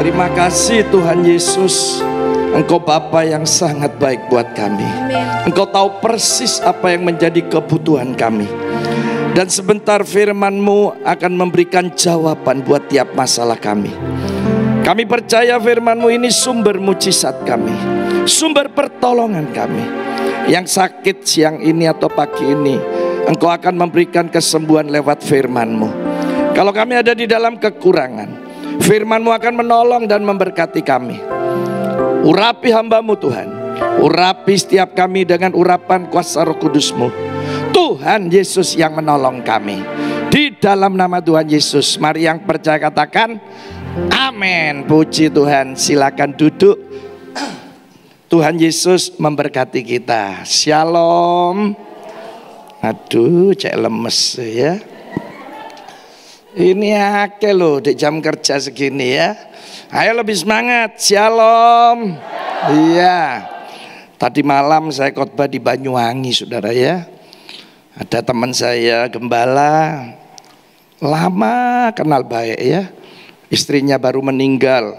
Terima kasih Tuhan Yesus. Engkau Bapa yang sangat baik buat kami. Engkau tahu persis apa yang menjadi kebutuhan kami. Dan sebentar firman-Mu akan memberikan jawaban buat tiap masalah kami. Kami percaya firman-Mu ini sumber mujizat kami. Sumber pertolongan kami. Yang sakit siang ini atau pagi ini. Engkau akan memberikan kesembuhan lewat firman-Mu. Kalau kami ada di dalam kekurangan. Firman-Mu akan menolong dan memberkati kami. Urapi hambamu Tuhan. Urapi setiap kami dengan urapan kuasa roh kudusmu. Tuhan Yesus yang menolong kami. Di dalam nama Tuhan Yesus. Mari yang percaya katakan. Amin. Puji Tuhan. Silakan duduk. Tuhan Yesus memberkati kita. Shalom. Aduh, cek lemes ya. Ini akeh loh di jam kerja segini ya. Ayo lebih semangat. Shalom. Iya. Tadi malam saya khotbah di Banyuwangi, Saudara ya. Ada teman saya gembala lama kenal baik ya. Istrinya baru meninggal.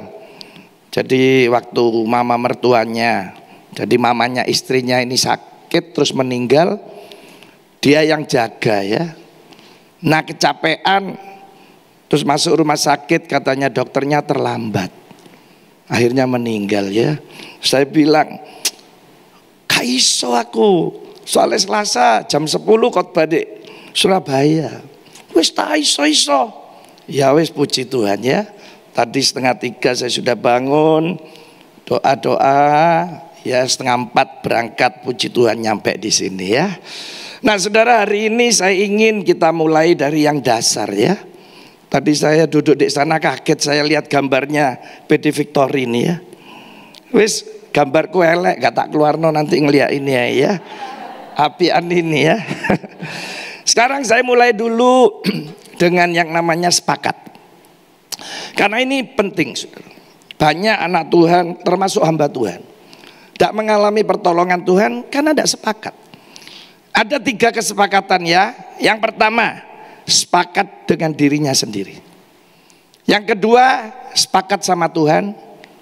Jadi waktu mama mertuanya, jadi mamanya istrinya ini sakit terus meninggal, dia yang jaga ya. Nah kecapean Terus masuk rumah sakit katanya dokternya terlambat. Akhirnya meninggal ya. Saya bilang, kaiso aku. Soalnya Selasa jam 10 khotbah di Surabaya. Wis tak iso iso. Ya wis puji Tuhan ya. Tadi setengah tiga saya sudah bangun. Doa-doa. Ya setengah empat berangkat puji Tuhan nyampe di sini ya. Nah saudara hari ini saya ingin kita mulai dari yang dasar ya. Tadi saya duduk di sana kaget saya lihat gambarnya PD Victory ini ya. Wis gambarku elek gak tak keluar no nanti ngeliat ini ya ya. Apian ini ya. Sekarang saya mulai dulu dengan yang namanya sepakat. Karena ini penting saudara. Banyak anak Tuhan termasuk hamba Tuhan. Tidak mengalami pertolongan Tuhan karena tidak sepakat. Ada tiga kesepakatan ya. Yang pertama sepakat dengan dirinya sendiri. Yang kedua, sepakat sama Tuhan,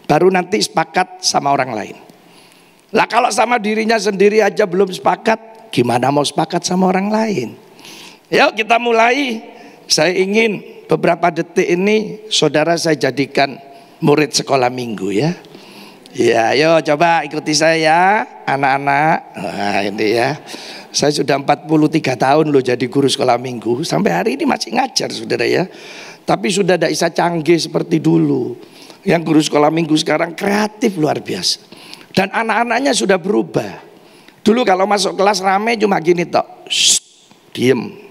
baru nanti sepakat sama orang lain. Lah kalau sama dirinya sendiri aja belum sepakat, gimana mau sepakat sama orang lain? Yuk kita mulai. Saya ingin beberapa detik ini saudara saya jadikan murid sekolah minggu ya. Ya, ayo coba ikuti saya ya, anak-anak. Nah, ini ya. Saya sudah 43 tahun loh jadi guru sekolah minggu. Sampai hari ini masih ngajar saudara ya. Tapi sudah tidak bisa canggih seperti dulu. Yang guru sekolah minggu sekarang kreatif luar biasa. Dan anak-anaknya sudah berubah. Dulu kalau masuk kelas rame cuma gini tok. Shh, diem.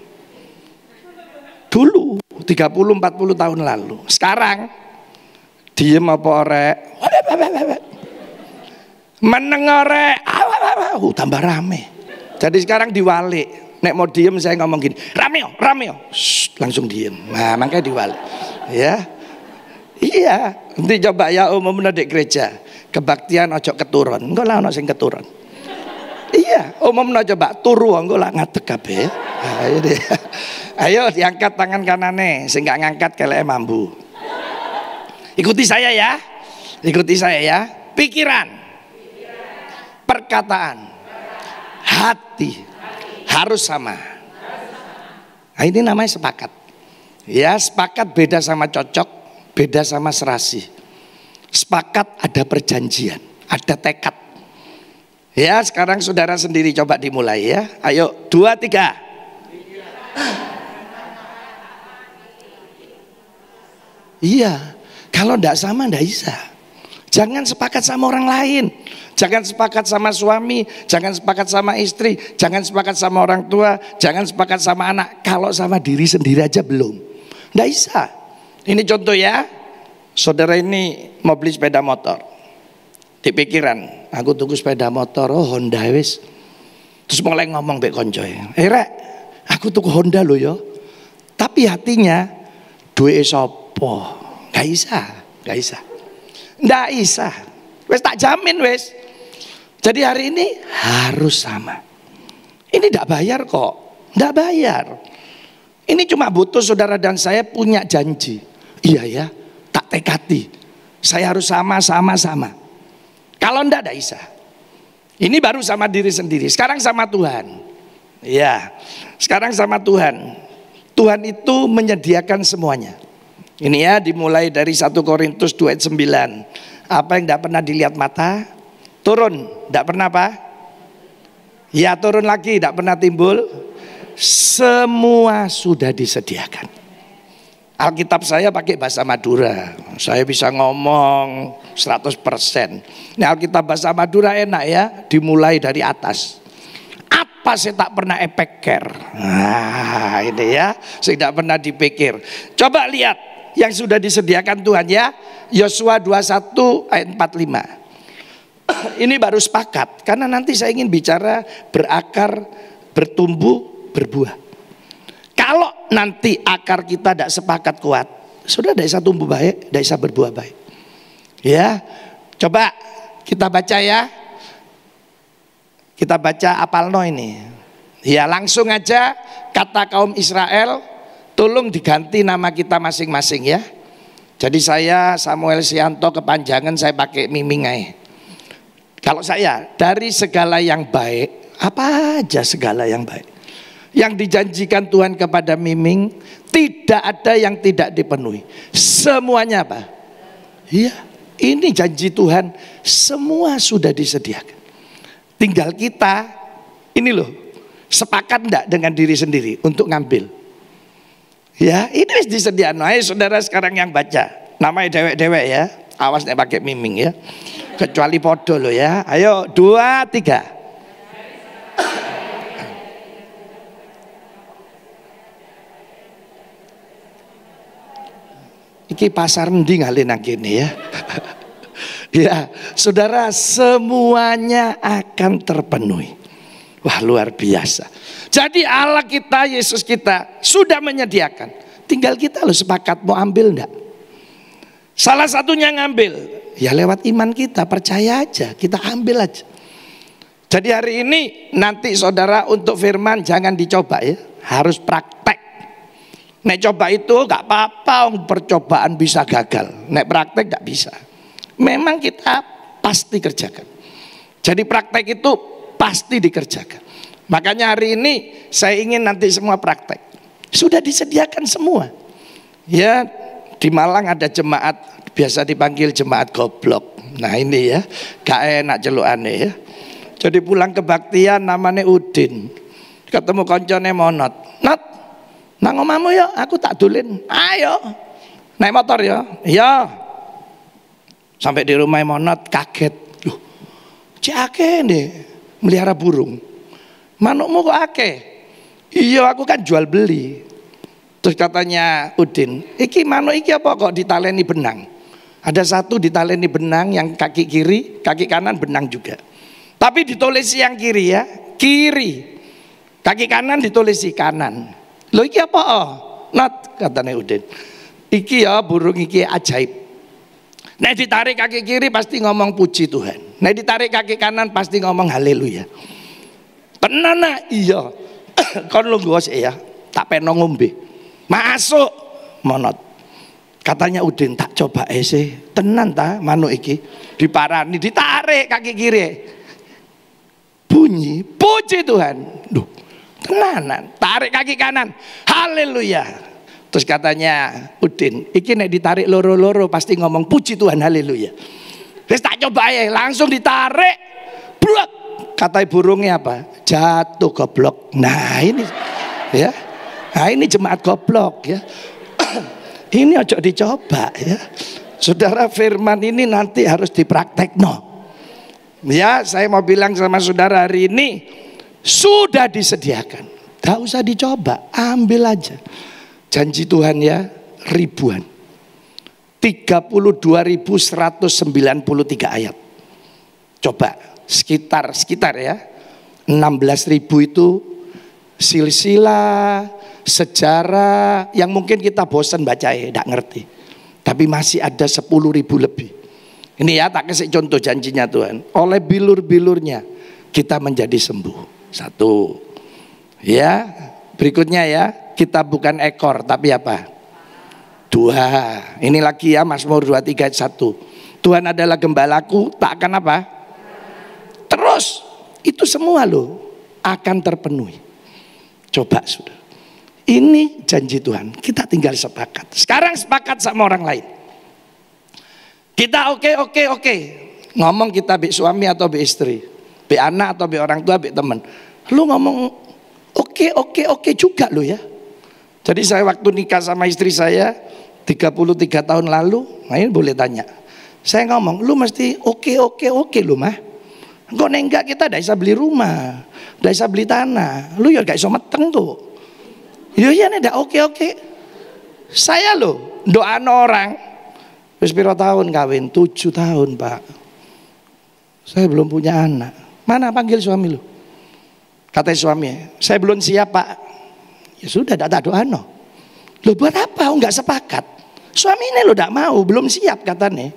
Dulu 30-40 tahun lalu. Sekarang diem apa orek. Menengore, uh, tambah rame. Jadi sekarang diwalik. Nek mau diem saya ngomong gini, rame yo, rame yo. Shh, langsung diem. Nah, makanya diwalik. Ya. Iya, nanti coba ya umum di gereja. Kebaktian ojo keturun. Enggak lah sing keturun. Iya, umum coba turu enggak lah ngadeg kabeh. Nah, ini. Ayo diangkat tangan kanane sing gak ngangkat kelek mambu. Ikuti saya ya. Ikuti saya ya. Pikiran. Perkataan. Hati. Harus sama. Nah, ini namanya sepakat. Ya, sepakat beda sama cocok, beda sama serasi. Sepakat ada perjanjian, ada tekad. Ya, sekarang saudara sendiri coba dimulai ya. Ayo, dua, tiga. Iya, kalau tidak sama tidak bisa. Jangan sepakat sama orang lain. Jangan sepakat sama suami, jangan sepakat sama istri, jangan sepakat sama orang tua, jangan sepakat sama anak. Kalau sama diri sendiri aja belum. Tidak bisa. Ini contoh ya. Saudara ini mau beli sepeda motor. Di pikiran, aku tunggu sepeda motor, oh Honda wis. Terus mulai ngomong bek koncoy. Eh rek, aku tuku Honda lo yo. Tapi hatinya duwe sopo. Gak bisa, gak bisa. Ndak bisa. Wes tak jamin wes. Jadi hari ini harus sama. Ini tidak bayar kok. Tidak bayar. Ini cuma butuh saudara dan saya punya janji. Iya ya, tak tekati. Saya harus sama-sama sama. Kalau ndak ada bisa. Ini baru sama diri sendiri. Sekarang sama Tuhan. Ya, sekarang sama Tuhan. Tuhan itu menyediakan semuanya. Ini ya dimulai dari 1 Korintus 2 ayat 9. Apa yang tidak pernah dilihat mata, turun. Tidak pernah apa? Ya turun lagi, tidak pernah timbul. Semua sudah disediakan. Alkitab saya pakai bahasa Madura. Saya bisa ngomong 100%. Ini Alkitab bahasa Madura enak ya, dimulai dari atas. Apa saya tak pernah epeker? Nah, ini ya, saya tidak pernah dipikir. Coba lihat yang sudah disediakan Tuhan ya. Yosua 21 ayat 45. Ini baru sepakat karena nanti saya ingin bicara berakar, bertumbuh, berbuah. Kalau nanti akar kita tidak sepakat kuat, sudah tidak bisa tumbuh baik, tidak bisa berbuah baik. Ya, coba kita baca ya. Kita baca apalno ini. Ya langsung aja kata kaum Israel, tolong diganti nama kita masing-masing ya. Jadi saya Samuel Sianto kepanjangan saya pakai miming aja. Kalau saya dari segala yang baik, apa aja segala yang baik. Yang dijanjikan Tuhan kepada Miming tidak ada yang tidak dipenuhi. Semuanya apa? Iya, ini janji Tuhan semua sudah disediakan. Tinggal kita, ini loh, sepakat enggak dengan diri sendiri untuk ngambil. Ya, ini disediakan. Ayo saudara sekarang yang baca. Namanya dewek-dewek ya. Awas nih pakai miming ya. Kecuali podo loh ya. Ayo, dua, tiga. Iki pasar endi ngali nang ya. Ya, saudara, semuanya akan terpenuhi. Wah, luar biasa. Jadi Allah kita, Yesus kita sudah menyediakan. Tinggal kita lo sepakat mau ambil enggak? Salah satunya ngambil, ya lewat iman kita, percaya aja, kita ambil aja. Jadi hari ini nanti saudara untuk firman jangan dicoba ya, harus praktek. Nek coba itu gak apa-apa, percobaan bisa gagal. Nek praktek gak bisa memang kita pasti kerjakan. Jadi praktek itu pasti dikerjakan. Makanya hari ini saya ingin nanti semua praktek. Sudah disediakan semua. Ya di Malang ada jemaat biasa dipanggil jemaat goblok. Nah ini ya, gak enak aneh ya. Jadi pulang kebaktian namanya Udin. Ketemu koncone monot. Not, nang omamu ya, aku tak dulin. Ayo, naik motor ya. Ya, Sampai di rumah Monot kaget. Loh, nih melihara burung. Manukmu kok ake? Iya aku kan jual beli. Terus katanya Udin, iki manuk iki apa kok ditaleni benang? Ada satu ditaleni benang yang kaki kiri, kaki kanan benang juga. Tapi ditulis yang kiri ya, kiri. Kaki kanan ditulis kanan. Lo iki apa oh? Not katanya Udin. Iki ya burung iki ajaib. Nek ditarik kaki kiri pasti ngomong puji Tuhan. Nek ditarik kaki kanan pasti ngomong haleluya. Tenan iya. Kon lu gue ya, tak peno ngombe. Masuk monot. Katanya Udin tak coba ese. Tenan ta manuk iki. Diparani ditarik kaki kiri. Bunyi puji Tuhan. Duh, tenanan. Tarik kaki kanan. Haleluya. Terus katanya Udin, iki nek ditarik loro-loro pasti ngomong puji Tuhan haleluya. Terus tak coba ya, langsung ditarik. Blok. Kata burungnya apa? Jatuh goblok. Nah ini ya. Nah ini jemaat goblok ya. ini ojo dicoba ya. Saudara firman ini nanti harus dipraktek no. Ya saya mau bilang sama saudara hari ini sudah disediakan. Tak usah dicoba, ambil aja. Janji Tuhan ya ribuan. 32.193 ayat. Coba sekitar sekitar ya. 16.000 itu silsilah, sejarah yang mungkin kita bosan baca ya, tidak ngerti. Tapi masih ada 10.000 lebih. Ini ya tak kasih contoh janjinya Tuhan. Oleh bilur-bilurnya kita menjadi sembuh. Satu. Ya, berikutnya ya, kita bukan ekor tapi apa? Dua. Ini lagi ya Mazmur 23 1. Tuhan adalah gembalaku, tak akan apa? Terus itu semua loh akan terpenuhi. Coba sudah. Ini janji Tuhan. Kita tinggal sepakat. Sekarang sepakat sama orang lain. Kita oke okay, oke okay, oke. Okay. Ngomong kita bi suami atau istri, bi anak atau bi orang tua, bi teman. Lu ngomong oke okay, oke okay, oke okay juga lo ya. Jadi saya waktu nikah sama istri saya 33 tahun lalu, nah ini boleh tanya. Saya ngomong, lu mesti oke oke oke lu mah. Kok enggak kita tidak bisa beli rumah, tidak bisa beli tanah. Lu ya gak bisa meteng tuh. Ya iya nih oke oke. Saya lo doa orang Wis tahun kawin? Tujuh tahun pak. Saya belum punya anak. Mana panggil suami lu? Kata suami, saya belum siap pak. Ya sudah, tak doa no. Lo buat apa? Enggak sepakat. Suami ini lo tidak mau, belum siap katanya.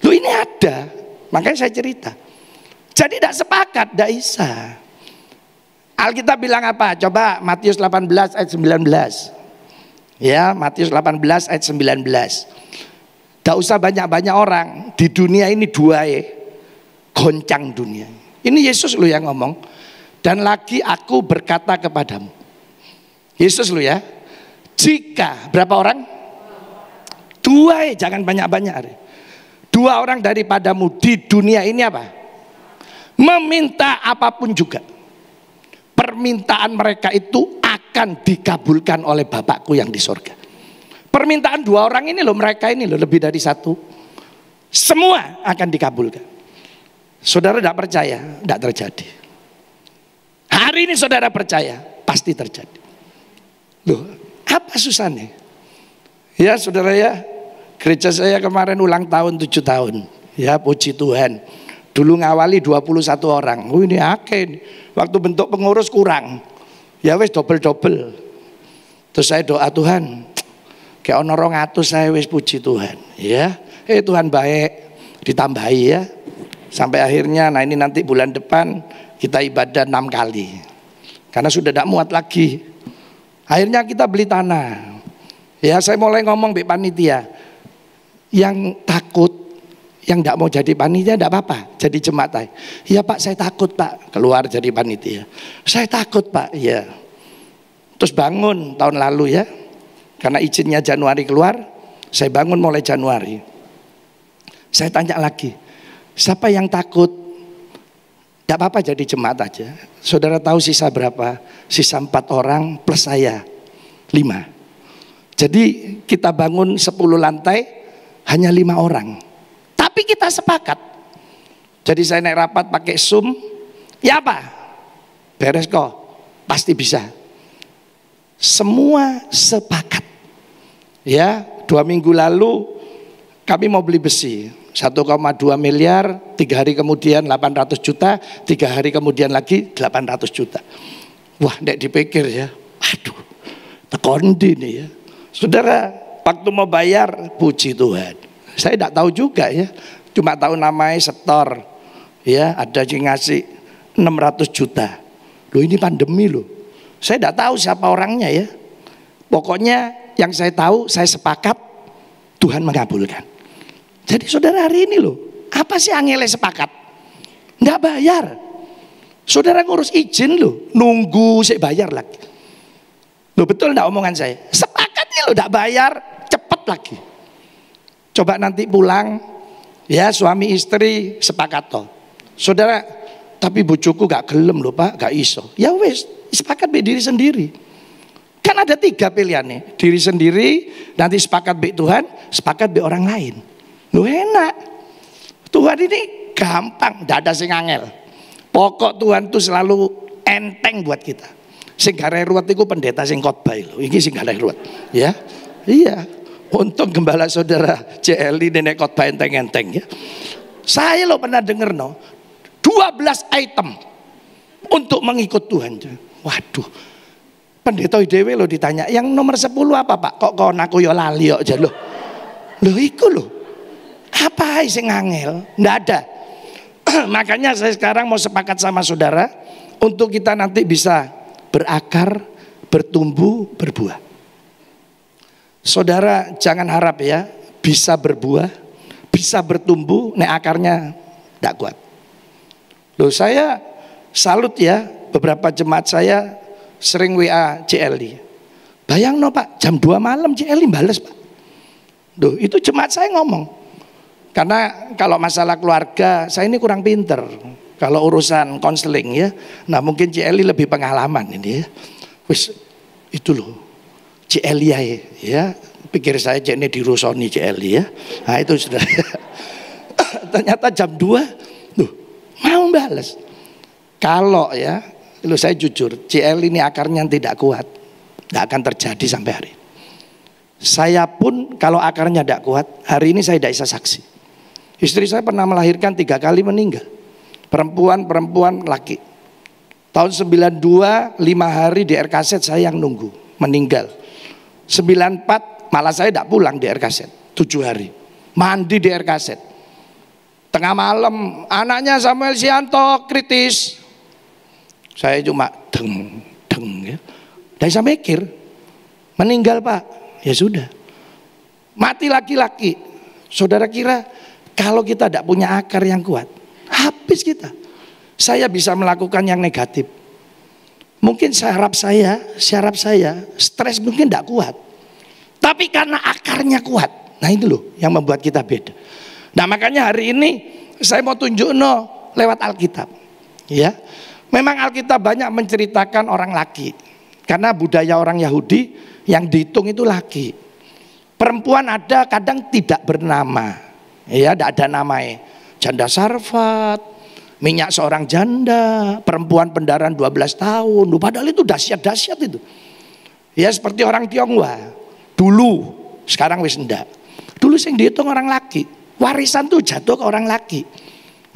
Lo ini ada, makanya saya cerita. Jadi tidak sepakat, tidak bisa. Alkitab bilang apa? Coba Matius 18 ayat 19. Ya, Matius 18 ayat 19. Gak usah banyak-banyak orang. Di dunia ini dua ya. Goncang dunia. Ini Yesus lu yang ngomong. Dan lagi aku berkata kepadamu. Yesus lu ya. Jika berapa orang? Dua ya, jangan banyak-banyak. Dua orang daripadamu di dunia ini apa? Meminta apa pun juga. Permintaan mereka itu akan dikabulkan oleh Bapakku yang di sorga. Permintaan dua orang ini loh, mereka ini loh lebih dari satu. Semua akan dikabulkan. Saudara tidak percaya, tidak terjadi. Hari ini saudara percaya, pasti terjadi. Loh, apa susahnya? Ya saudara ya, gereja saya kemarin ulang tahun tujuh tahun. Ya puji Tuhan. Dulu ngawali 21 orang. Oh ini akeh. Waktu bentuk pengurus kurang. Ya wes double-double. Terus saya doa Tuhan, Kayak ono rong saya wis puji Tuhan, ya. Eh Tuhan baik, ditambahi ya. Sampai akhirnya, nah ini nanti bulan depan kita ibadah enam kali. Karena sudah tidak muat lagi. Akhirnya kita beli tanah. Ya saya mulai ngomong be panitia. Yang takut, yang tidak mau jadi panitia tidak apa-apa. Jadi jemaat. Iya pak saya takut pak. Keluar jadi panitia. Saya takut pak. Iya. Terus bangun tahun lalu ya. Karena izinnya Januari keluar, saya bangun mulai Januari. Saya tanya lagi, siapa yang takut? Tidak apa-apa jadi jemaat aja. Saudara tahu sisa berapa? Sisa empat orang plus saya, lima. Jadi kita bangun sepuluh lantai, hanya lima orang. Tapi kita sepakat. Jadi saya naik rapat pakai Zoom, ya apa? Beres kok, pasti bisa. Semua sepakat. Ya, dua minggu lalu kami mau beli besi 1,2 miliar, tiga hari kemudian 800 juta, tiga hari kemudian lagi 800 juta. Wah, tidak dipikir ya, aduh, tekondi nih ya. Saudara, waktu mau bayar, puji Tuhan. Saya tidak tahu juga ya, cuma tahu namanya setor. Ya, ada yang ngasih 600 juta. Loh ini pandemi loh. Saya tidak tahu siapa orangnya ya. Pokoknya yang saya tahu, saya sepakat Tuhan mengabulkan. Jadi saudara hari ini loh, apa sih angele sepakat? Enggak bayar. Saudara ngurus izin loh, nunggu saya bayar lagi. Loh betul enggak omongan saya? Sepakatnya loh enggak bayar, cepet lagi. Coba nanti pulang, ya suami istri sepakat toh. Saudara, tapi bujuku gak gelem loh pak, gak iso. Ya wes, sepakat berdiri sendiri. Kan ada tiga pilihan nih. Diri sendiri, nanti sepakat baik Tuhan, sepakat baik orang lain. Lu enak. Tuhan ini gampang, tidak ada sing angel. Pokok Tuhan itu selalu enteng buat kita. Sing garai ruwet itu pendeta sing khotbah lho. Ini sing garai ruwet. Ya. Iya. Untung gembala saudara CL ini nenek khotbah enteng-enteng ya. Saya lo pernah denger no. 12 item untuk mengikut Tuhan. Waduh, pendeta dewe lo ditanya, yang nomor 10 apa pak? Kok kau aku yo lali aja lo. Lo iku lo. Apa sing angel? Nggak ada. Makanya saya sekarang mau sepakat sama saudara untuk kita nanti bisa berakar, bertumbuh, berbuah. Saudara jangan harap ya bisa berbuah, bisa bertumbuh, nek akarnya tidak kuat. Loh saya salut ya beberapa jemaat saya sering WA CLI. Bayang no pak jam 2 malam CLI bales pak. Duh itu jemaat saya ngomong. Karena kalau masalah keluarga, saya ini kurang pinter. Kalau urusan konseling ya, nah mungkin Celi lebih pengalaman ini ya. Wis itu loh, Celi ya, ya. Pikir saya cek ini dirusoni Celi ya. Nah itu sudah. Ternyata jam 2, loh mau balas. Kalau ya, lu saya jujur, CL ini akarnya tidak kuat, nggak akan terjadi sampai hari. Saya pun kalau akarnya tidak kuat, hari ini saya tidak bisa saksi. Istri saya pernah melahirkan tiga kali meninggal. Perempuan-perempuan laki. Tahun 92, lima hari di RKZ saya yang nunggu, meninggal. 94, malah saya tidak pulang di RKZ, tujuh hari. Mandi di RKZ. Tengah malam, anaknya Samuel Sianto kritis. Saya cuma deng, deng ya. Dan saya mikir, meninggal pak, ya sudah. Mati laki-laki. Saudara kira kalau kita tidak punya akar yang kuat, habis kita. Saya bisa melakukan yang negatif. Mungkin syaraf saya, syaraf saya, stres mungkin tidak kuat. Tapi karena akarnya kuat. Nah itu loh yang membuat kita beda. Nah makanya hari ini saya mau tunjuk no lewat Alkitab. Ya, Memang Alkitab banyak menceritakan orang laki. Karena budaya orang Yahudi yang dihitung itu laki. Perempuan ada kadang tidak bernama. Ya, tidak ada namanya. Janda Sarfat, minyak seorang janda, perempuan pendaran 12 tahun. Padahal itu dahsyat-dahsyat itu. Ya seperti orang Tionghoa. Dulu, sekarang wis enggak. Dulu sing dihitung orang laki. Warisan tuh jatuh ke orang laki.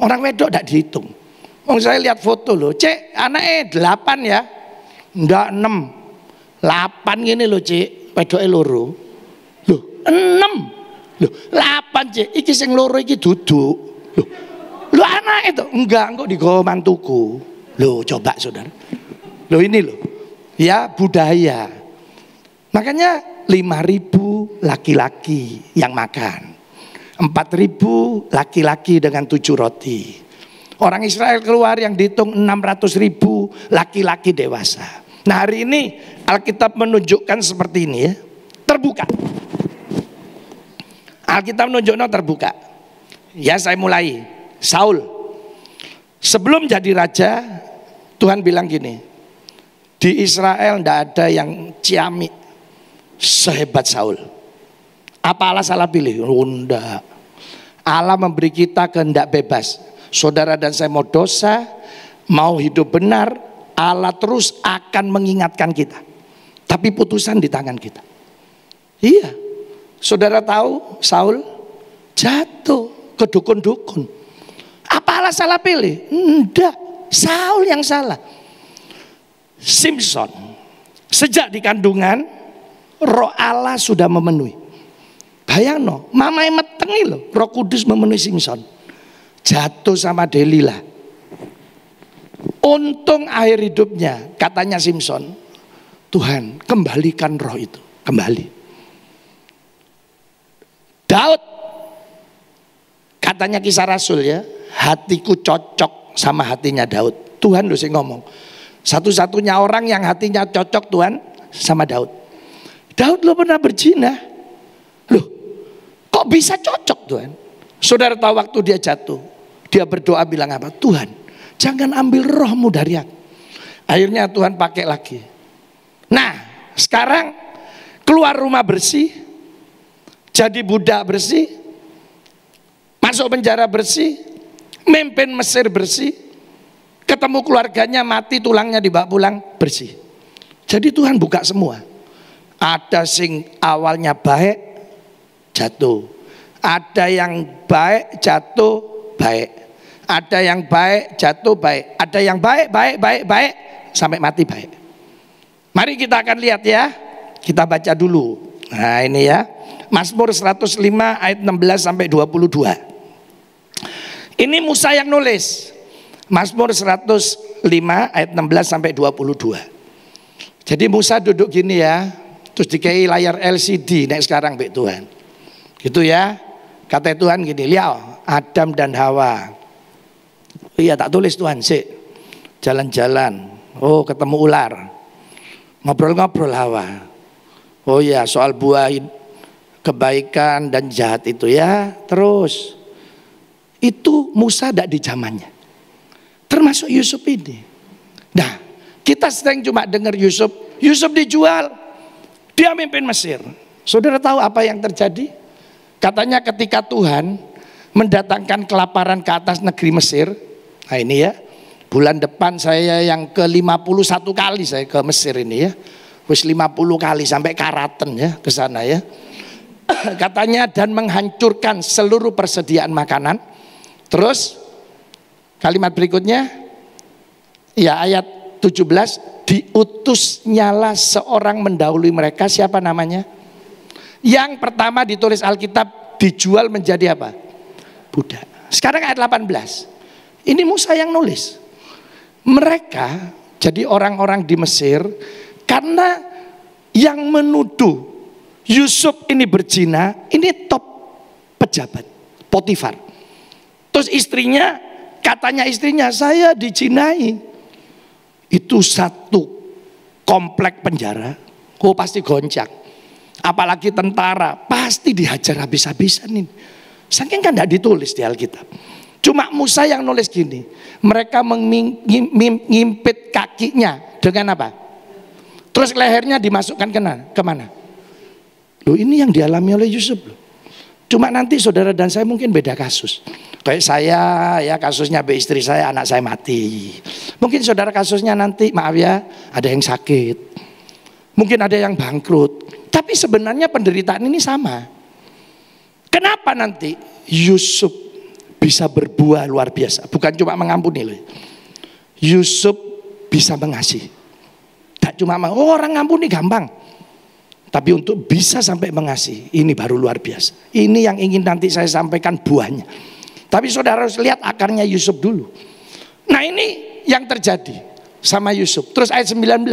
Orang wedok tidak dihitung. Oh, saya lihat foto loh, cek anaknya delapan ya, enggak enam, delapan gini loh cek, wedoknya loro, loh enam, Loh, lapan cek, iki sing loro iki duduk. Loh, lo anak itu enggak, enggak di mantuku. Loh, coba saudara. Loh ini loh, ya budaya. Makanya lima ribu laki-laki yang makan. empat ribu laki-laki dengan tujuh roti. Orang Israel keluar yang dihitung enam ratus ribu laki-laki dewasa. Nah hari ini Alkitab menunjukkan seperti ini ya. Terbuka. Alkitab menunjukkan terbuka. Ya saya mulai. Saul. Sebelum jadi raja, Tuhan bilang gini. Di Israel tidak ada yang ciamik sehebat Saul. Apa Allah salah pilih? Runda. Allah memberi kita kehendak bebas. Saudara dan saya mau dosa, mau hidup benar, Allah terus akan mengingatkan kita. Tapi putusan di tangan kita. Iya, Saudara tahu Saul jatuh ke dukun-dukun. Apa Allah salah pilih? Enggak, Saul yang salah. Simpson, sejak di kandungan, roh Allah sudah memenuhi. Bayang no, mama yang metengi loh, roh kudus memenuhi Simpson. Jatuh sama Delila. Untung akhir hidupnya, katanya Simpson, Tuhan kembalikan roh itu, kembali. Daud katanya kisah Rasul ya, hatiku cocok sama hatinya Daud. Tuhan lu sih ngomong. Satu-satunya orang yang hatinya cocok Tuhan sama Daud. Daud lo pernah berzina. Loh, kok bisa cocok Tuhan? Saudara tahu waktu dia jatuh, dia berdoa bilang apa? Tuhan, jangan ambil rohmu dari aku. Akhirnya Tuhan pakai lagi. Nah, sekarang keluar rumah bersih, jadi budak bersih, masuk penjara bersih, memimpin Mesir bersih, ketemu keluarganya mati tulangnya dibawa pulang bersih. Jadi Tuhan buka semua. Ada sing awalnya baik jatuh. Ada yang baik jatuh baik. Ada yang baik jatuh baik. Ada yang baik baik baik baik sampai mati baik. Mari kita akan lihat ya. Kita baca dulu. Nah ini ya. Mazmur 105 ayat 16 sampai 22. Ini Musa yang nulis. Mazmur 105 ayat 16 sampai 22. Jadi Musa duduk gini ya, terus dikai layar LCD nek sekarang Mbak Tuhan. Gitu ya. Kata Tuhan gini, lihat Adam dan Hawa. Iya tak tulis Tuhan sih. Jalan-jalan. Oh ketemu ular. Ngobrol-ngobrol Hawa. Oh iya soal buah kebaikan dan jahat itu ya. Terus itu Musa tidak di zamannya. Termasuk Yusuf ini. Nah kita sering cuma dengar Yusuf. Yusuf dijual. Dia mimpin Mesir. Saudara tahu apa yang terjadi? Katanya ketika Tuhan mendatangkan kelaparan ke atas negeri Mesir. Nah ini ya. Bulan depan saya yang ke 51 kali saya ke Mesir ini ya. Wis 50 kali sampai Karaten ya ke sana ya. Katanya dan menghancurkan seluruh persediaan makanan. Terus kalimat berikutnya ya ayat 17 diutus nyala seorang mendahului mereka siapa namanya? Yang pertama ditulis Alkitab dijual menjadi apa? Budak. Sekarang ayat 18. Ini Musa yang nulis. Mereka jadi orang-orang di Mesir karena yang menuduh Yusuf ini berzina, ini top pejabat Potifar. Terus istrinya, katanya istrinya, saya dijinai itu satu komplek penjara, oh pasti goncang. Apalagi tentara, pasti dihajar habis-habisan ini. Saking kan tidak ditulis di Alkitab. Cuma Musa yang nulis gini, mereka mengimpit kakinya dengan apa? Terus lehernya dimasukkan ke mana? Loh ini yang dialami oleh Yusuf loh. Cuma nanti saudara dan saya mungkin beda kasus. Kayak saya ya kasusnya be istri saya anak saya mati. Mungkin saudara kasusnya nanti maaf ya ada yang sakit. Mungkin ada yang bangkrut. Tapi sebenarnya penderitaan ini sama. Kenapa nanti Yusuf bisa berbuah luar biasa? Bukan cuma mengampuni loh. Yusuf bisa mengasihi. Tak cuma oh, orang ngampuni gampang. Tapi untuk bisa sampai mengasihi, ini baru luar biasa. Ini yang ingin nanti saya sampaikan buahnya. Tapi saudara harus lihat akarnya Yusuf dulu. Nah ini yang terjadi sama Yusuf. Terus ayat 19.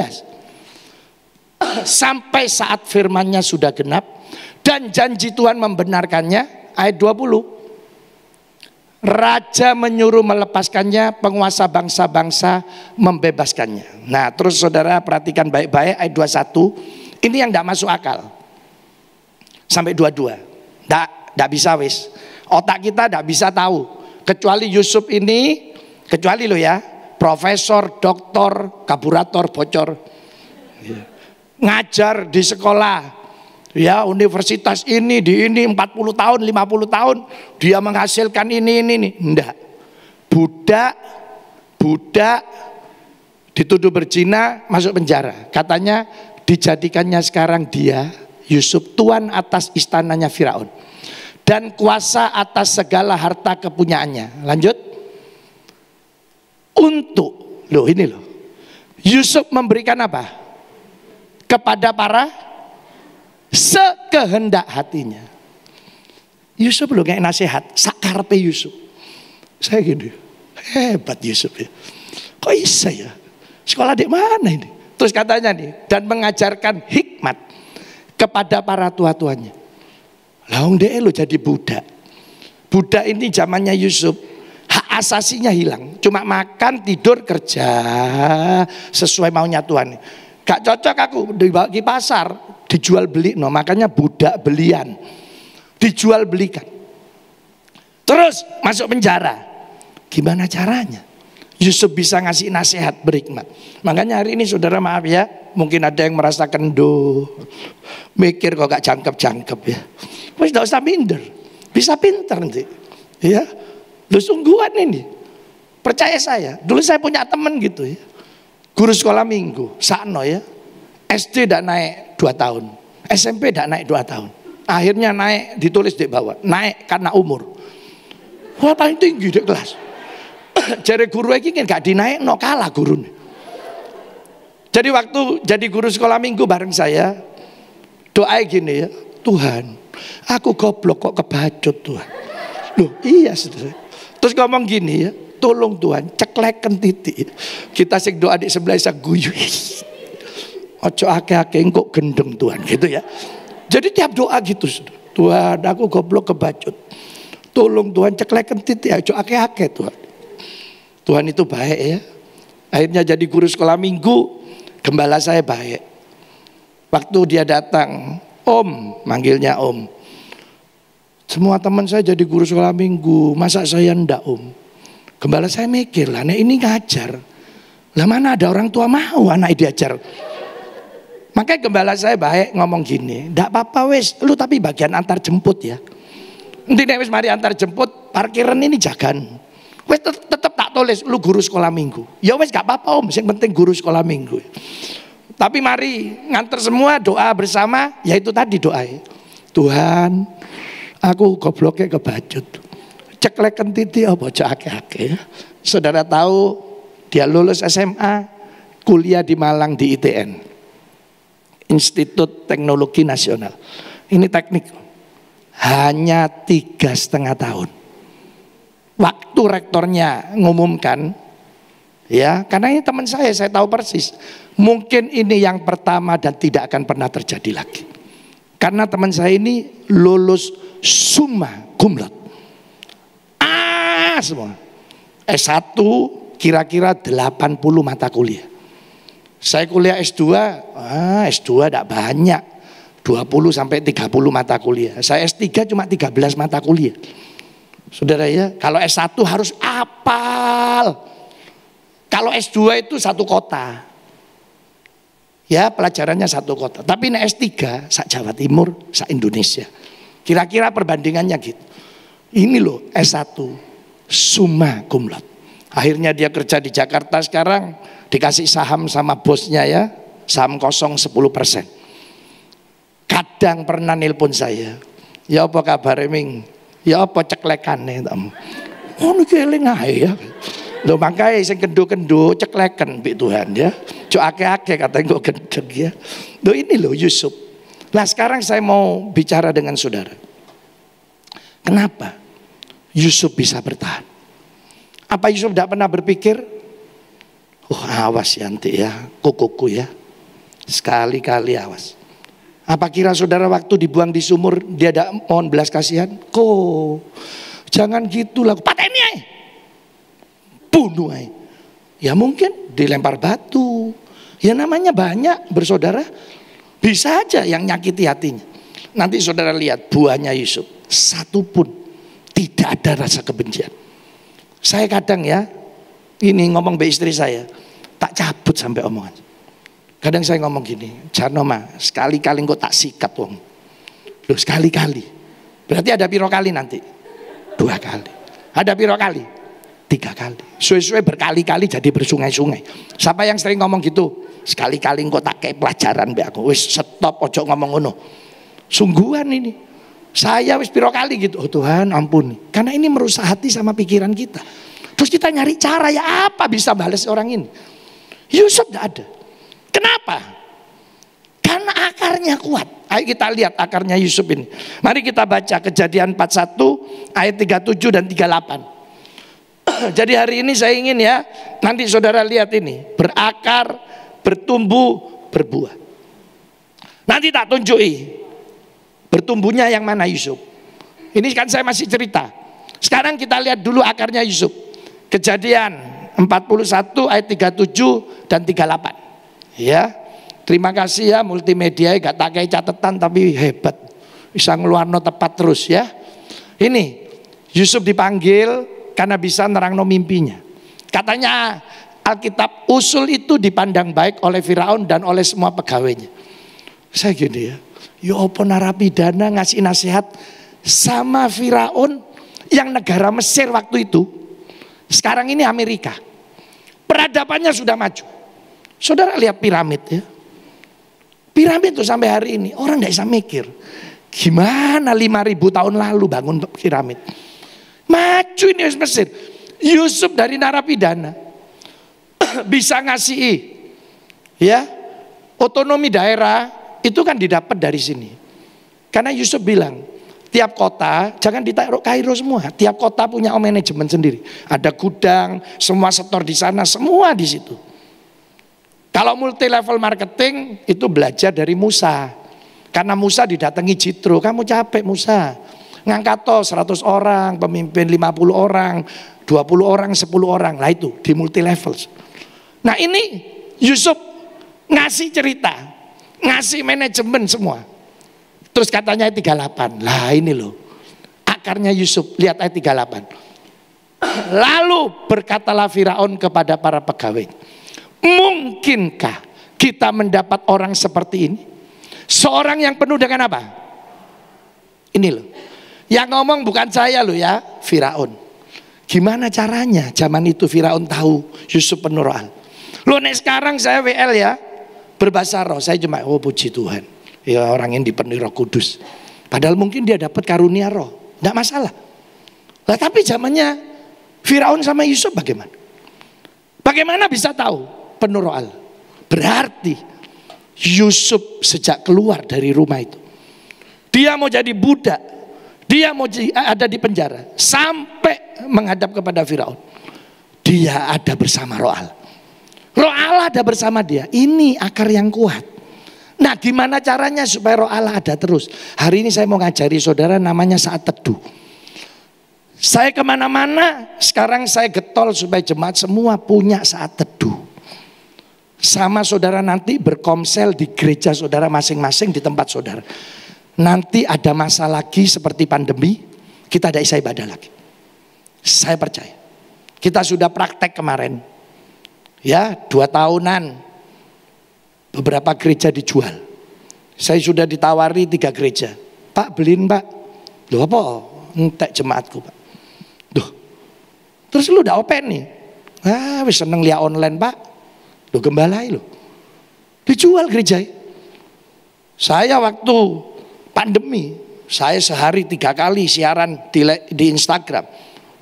Sampai saat firmannya sudah genap dan janji Tuhan membenarkannya. Ayat 20. Raja menyuruh melepaskannya, penguasa bangsa-bangsa membebaskannya. Nah terus saudara perhatikan baik-baik ayat 21. Ini yang tidak masuk akal. Sampai dua-dua. Tidak bisa wis. Otak kita tidak bisa tahu. Kecuali Yusuf ini, kecuali lo ya, profesor, doktor, kaburator, bocor. Iya. Ngajar di sekolah, ya universitas ini di ini 40 tahun 50 tahun dia menghasilkan ini ini ini enggak budak budak dituduh berzina masuk penjara katanya dijadikannya sekarang dia Yusuf tuan atas istananya Firaun dan kuasa atas segala harta kepunyaannya. Lanjut. Untuk loh ini loh. Yusuf memberikan apa? Kepada para sekehendak hatinya. Yusuf loh kayak nasihat, sakarpe Yusuf. Saya gini, hebat Yusuf ya. Kok bisa ya? Sekolah di mana ini? Terus katanya nih, dan mengajarkan hikmat kepada para tua-tuanya. Laung deh lo jadi budak. Budak ini zamannya Yusuf, hak asasinya hilang. Cuma makan, tidur, kerja sesuai maunya Tuhan. Gak cocok aku dibagi pasar, dijual beli. No, makanya budak belian. Dijual belikan. Terus masuk penjara. Gimana caranya? Yusuf bisa ngasih nasihat berikmat. Makanya hari ini saudara maaf ya, mungkin ada yang merasa kendo, mikir kok gak jangkep-jangkep ya. Wes gak usah minder, bisa pinter nanti. Ya, lu sungguhan ini. Percaya saya, dulu saya punya temen gitu ya. Guru sekolah minggu, Sakno ya. SD tidak naik dua tahun, SMP tidak naik dua tahun. Akhirnya naik, ditulis di bawah, naik karena umur. Wah paling tinggi di kelas. Jadi guru ini kan gak dinaik no kalah guru. Jadi waktu jadi guru sekolah minggu bareng saya doa gini ya, Tuhan Aku goblok kok kebacut Tuhan. Loh iya saudara. Terus ngomong gini ya, tolong Tuhan cekleken titik. Kita sing doa di sebelah saya guyu. Ojo ake-ake kok gendeng Tuhan gitu ya. Jadi tiap doa gitu Tuhan aku goblok kebacut. Tolong Tuhan cekleken titik ojo ake-ake Tuhan. Tuhan itu baik ya. Akhirnya jadi guru sekolah minggu, gembala saya baik. Waktu dia datang, Om, manggilnya Om. Semua teman saya jadi guru sekolah minggu, masa saya ndak Om? Gembala saya mikir lah, ini ngajar. Lah mana ada orang tua mau anak diajar. Makanya gembala saya baik ngomong gini, ndak apa-apa wes, lu tapi bagian antar jemput ya. Nanti wes mari antar jemput, parkiran ini jagan. Wes tetap tak tulis lu guru sekolah minggu. Ya wes gak apa-apa om, yang penting guru sekolah minggu. Tapi mari nganter semua doa bersama, yaitu tadi doa. Tuhan, aku gobloknya kebacut cekleken titi apa cak ake-ake. Saudara tahu dia lulus SMA, kuliah di Malang di ITN. Institut Teknologi Nasional. Ini teknik. Hanya tiga setengah tahun. Waktu rektornya ngumumkan, ya karena ini teman saya, saya tahu persis. Mungkin ini yang pertama dan tidak akan pernah terjadi lagi. Karena teman saya ini lulus summa cum laude semua. S1 kira-kira 80 mata kuliah. Saya kuliah S2, ah, S2 tidak banyak. 20 sampai 30 mata kuliah. Saya S3 cuma 13 mata kuliah. Saudara ya, kalau S1 harus apal. Kalau S2 itu satu kota. Ya, pelajarannya satu kota. Tapi ini S3, sak Jawa Timur, sak Indonesia. Kira-kira perbandingannya gitu. Ini loh S1 summa cum Akhirnya dia kerja di Jakarta sekarang dikasih saham sama bosnya ya, saham kosong 10 persen. Kadang pernah nelpon saya, ya apa kabar Ming? Ya apa ceklekan nih Oh ini keling ya. Lo makanya sing kendo-kendo ceklekan bi Tuhan ya. Cuk ake-ake katanya gue gendeng ya. Lo ini loh Yusuf. Nah sekarang saya mau bicara dengan saudara. Kenapa? Yusuf bisa bertahan. Apa Yusuf tidak pernah berpikir, oh awas ya nanti ya, kukuku ya. Sekali-kali awas. Apa kira saudara waktu dibuang di sumur dia ada mohon belas kasihan? Kok jangan gitu lah, pateni ay. Bunuh ay. Ya mungkin dilempar batu. Ya namanya banyak bersaudara. Bisa aja yang nyakiti hatinya. Nanti saudara lihat buahnya Yusuf. Satu pun tidak ada rasa kebencian. Saya kadang ya, ini ngomong be istri saya, tak cabut sampai omongan. Kadang saya ngomong gini, Janoma, sekali-kali kok tak sikat wong. Loh sekali-kali. Berarti ada piro kali nanti? Dua kali. Ada piro kali? Tiga kali. Suwe-suwe berkali-kali jadi bersungai-sungai. Siapa yang sering ngomong gitu? Sekali-kali kok tak kayak pelajaran be aku. Wis stop ojo ngomong ngono. Sungguhan ini. Saya wis piro kali gitu. Oh Tuhan ampun. Karena ini merusak hati sama pikiran kita. Terus kita nyari cara ya apa bisa balas orang ini. Yusuf tidak ada. Kenapa? Karena akarnya kuat. Ayo kita lihat akarnya Yusuf ini. Mari kita baca kejadian 41 ayat 37 dan 38. Jadi hari ini saya ingin ya, nanti saudara lihat ini, berakar, bertumbuh, berbuah. Nanti tak tunjuki Bertumbuhnya yang mana Yusuf? Ini kan saya masih cerita. Sekarang kita lihat dulu akarnya Yusuf. Kejadian 41 ayat 37 dan 38. Ya. Terima kasih ya multimedia gak tak kayak catatan tapi hebat. Bisa ngeluarno tepat terus ya. Ini Yusuf dipanggil karena bisa nerangno mimpinya. Katanya Alkitab usul itu dipandang baik oleh Firaun dan oleh semua pegawainya. Saya gini ya, Ya apa narapidana ngasih nasihat sama Firaun yang negara Mesir waktu itu. Sekarang ini Amerika. Peradabannya sudah maju. Saudara lihat piramid ya. Piramid itu sampai hari ini orang tidak bisa mikir. Gimana 5000 tahun lalu bangun piramid. Maju ini Mesir. Yusuf dari narapidana bisa ngasih ya otonomi daerah itu kan didapat dari sini. Karena Yusuf bilang, tiap kota jangan ditaruh Kairo semua. Tiap kota punya manajemen sendiri. Ada gudang, semua setor di sana, semua di situ. Kalau multi level marketing itu belajar dari Musa. Karena Musa didatangi Jitro, kamu capek Musa. Ngangkat toh 100 orang, pemimpin 50 orang, 20 orang, 10 orang. Lah itu di multi level. Nah ini Yusuf ngasih cerita, ngasih manajemen semua. Terus katanya ayat 38. Lah ini loh. Akarnya Yusuf, lihat ayat 38. Lalu berkatalah Firaun kepada para pegawai, Mungkinkah kita mendapat orang seperti ini? Seorang yang penuh dengan apa? Ini loh. Yang ngomong bukan saya loh ya, Firaun. Gimana caranya zaman itu Firaun tahu Yusuf penuh roh Lo nih sekarang saya WL ya, berbahasa roh. Saya cuma, oh puji Tuhan. Ya orang yang dipenuhi roh kudus. Padahal mungkin dia dapat karunia roh. Tidak masalah. Lah tapi zamannya Firaun sama Yusuf bagaimana? Bagaimana bisa tahu? Penuh roh Allah. Berarti Yusuf sejak keluar dari rumah itu. Dia mau jadi budak. Dia mau ada di penjara. Sampai menghadap kepada Firaun. Dia ada bersama roh Allah. Roh Allah ada bersama dia. Ini akar yang kuat. Nah gimana caranya supaya roh Allah ada terus. Hari ini saya mau ngajari saudara namanya saat teduh. Saya ke mana-mana sekarang saya getol supaya jemaat semua punya saat teduh sama saudara nanti berkomsel di gereja saudara masing-masing di tempat saudara. Nanti ada masa lagi seperti pandemi, kita ada isai ibadah lagi. Saya percaya. Kita sudah praktek kemarin. Ya, dua tahunan. Beberapa gereja dijual. Saya sudah ditawari tiga gereja. Pak beliin pak. Loh apa? Entek jemaatku pak. Duh. Terus lu udah open nih. Ah, seneng lihat online pak. Lo gembalai lo. Dijual gereja. Saya waktu pandemi, saya sehari tiga kali siaran di, di Instagram.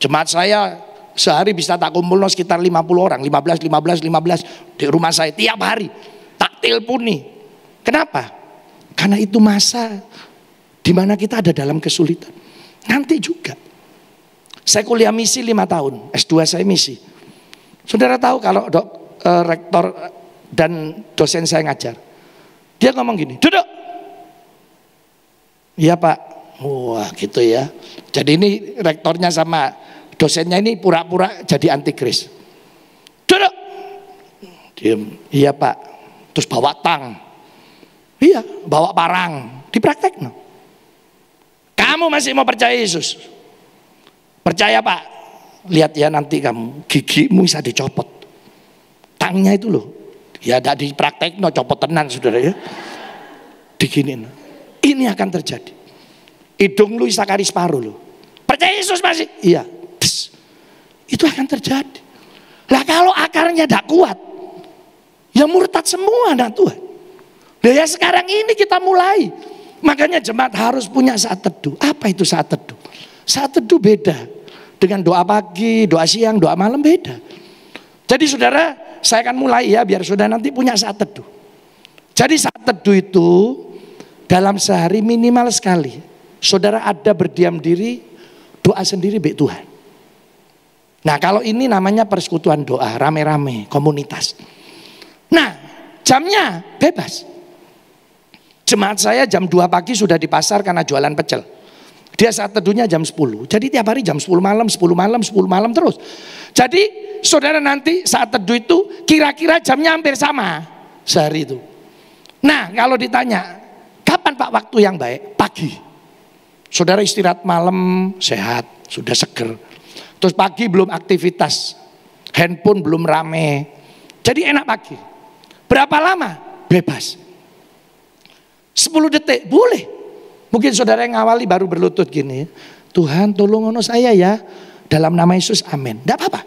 Jemaat saya sehari bisa tak kumpul sekitar 50 orang, 15, 15, 15 di rumah saya tiap hari. Tak teleponi. Kenapa? Karena itu masa di mana kita ada dalam kesulitan. Nanti juga. Saya kuliah misi lima tahun, S2 saya misi. Saudara tahu kalau dok, uh, rektor dan dosen saya ngajar. Dia ngomong gini, duduk. Iya pak, wah gitu ya. Jadi ini rektornya sama dosennya ini pura-pura jadi antikris. Duduk. Diam, iya pak. Terus bawa tang. Iya, bawa parang. Dipraktek no. Kamu masih mau percaya Yesus? Percaya pak? Lihat ya nanti kamu gigimu bisa dicopot tangnya itu loh. Ya tidak dipraktek no copot tenan saudara ya. Diginin. Ini akan terjadi. Hidung lu isakari separuh loh. Percaya Yesus masih? Iya. Des. Itu akan terjadi. Lah kalau akarnya tidak kuat. Ya murtad semua anak Tuhan. Nah ya sekarang ini kita mulai. Makanya jemaat harus punya saat teduh. Apa itu saat teduh? Saat teduh beda. Dengan doa pagi, doa siang, doa malam beda. Jadi saudara saya akan mulai ya biar sudah nanti punya saat teduh. Jadi saat teduh itu dalam sehari minimal sekali. Saudara ada berdiam diri, doa sendiri baik Tuhan. Nah kalau ini namanya persekutuan doa, rame-rame, komunitas. Nah jamnya bebas. Jemaat saya jam 2 pagi sudah di pasar karena jualan pecel. Dia saat teduhnya jam 10. Jadi tiap hari jam 10 malam, 10 malam, 10 malam terus. Jadi saudara nanti saat teduh itu kira-kira jamnya hampir sama sehari itu. Nah kalau ditanya, kapan Pak waktu yang baik? Pagi. Saudara istirahat malam sehat, sudah seger. Terus pagi belum aktivitas, handphone belum rame. Jadi enak pagi. Berapa lama? Bebas. 10 detik, boleh. Mungkin saudara yang ngawali baru berlutut gini. Tuhan tolong ono saya ya. Dalam nama Yesus amin. Tidak apa-apa.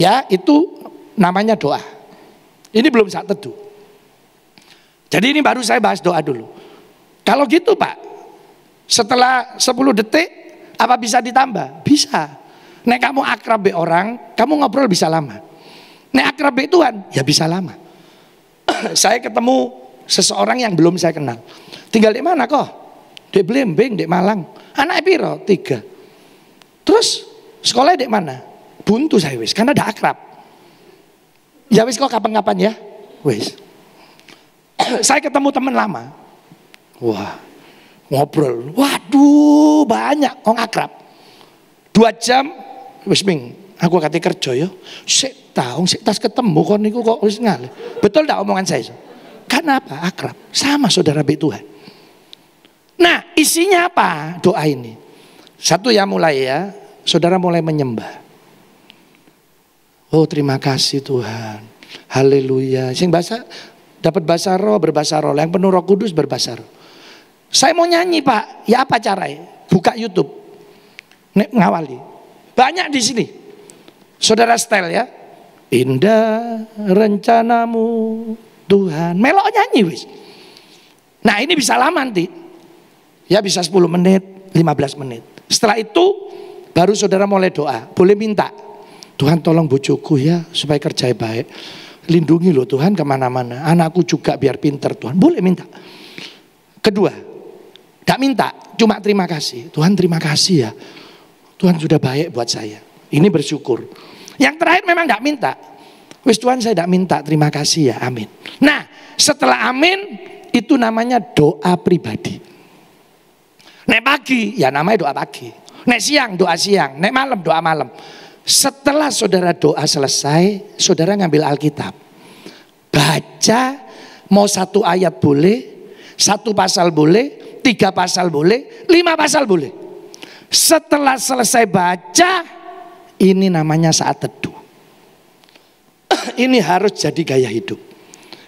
Ya, itu namanya doa. Ini belum saat teduh. Jadi ini baru saya bahas doa dulu. Kalau gitu Pak, setelah 10 detik apa bisa ditambah? Bisa. Nek kamu akrab be orang, kamu ngobrol bisa lama. Nek akrab be Tuhan, ya bisa lama. saya ketemu seseorang yang belum saya kenal. Tinggal di mana kok? Di Blembing, di Malang. Anak piro? Tiga. Terus sekolah di mana? Buntu saya wis, karena ada akrab. Ya wis kok kapan-kapan ya? Wis. saya ketemu teman lama. Wah, ngobrol. Waduh, banyak orang akrab. Dua jam, wis ming. Aku kata kerja ya. Sik tahu, sik tas ketemu kon niku kok wis ngalih. Betul tak omongan saya? Karena apa? Akrab. Sama saudara baik Tuhan. Nah, isinya apa doa ini? Satu ya mulai ya, saudara mulai menyembah. Oh, terima kasih Tuhan. Haleluya. Sing bahasa dapat bahasa roh berbahasa roh, yang penuh Roh Kudus berbahasa roh. Saya mau nyanyi, Pak. Ya apa caranya? Buka YouTube. Nek ngawali. Banyak di sini. Saudara style ya. Indah rencanamu Tuhan. Melok nyanyi wis. Nah ini bisa lama nanti. Ya bisa 10 menit, 15 menit. Setelah itu baru saudara mulai doa. Boleh minta. Tuhan tolong bojoku ya supaya kerja baik. Lindungi loh Tuhan ke mana-mana. Anakku juga biar pinter Tuhan. Boleh minta. Kedua, gak minta, cuma terima kasih. Tuhan terima kasih ya. Tuhan sudah baik buat saya. Ini bersyukur. Yang terakhir memang gak minta. Wis Tuhan saya tidak minta, terima kasih ya, amin. Nah setelah amin itu namanya doa pribadi. Nek pagi, ya namanya doa pagi. Nek siang, doa siang. Nek malam, doa malam. Setelah saudara doa selesai, saudara ngambil Alkitab. Baca, mau satu ayat boleh, satu pasal boleh, tiga pasal boleh, lima pasal boleh. Setelah selesai baca, ini namanya saat teduh. ini harus jadi gaya hidup.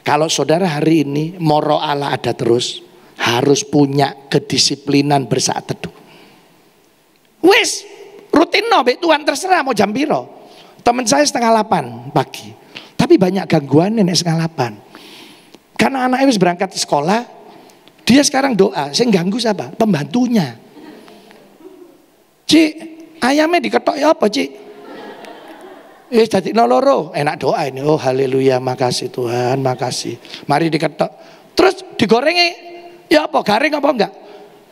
Kalau saudara hari ini moro Allah ada terus, harus punya kedisiplinan bersaat teduh. Wis, rutin no, Tuhan terserah mau jam biro. Teman saya setengah delapan pagi. Tapi banyak gangguan nenek setengah delapan. Karena anaknya wis berangkat sekolah, dia sekarang doa. Saya ganggu siapa? Pembantunya. Cik, ayamnya diketok ya apa cik? Eh jadi noloro, enak doa ini. Oh haleluya, makasih Tuhan, makasih. Mari diketok. Terus digorengnya Ya apa garing apa enggak?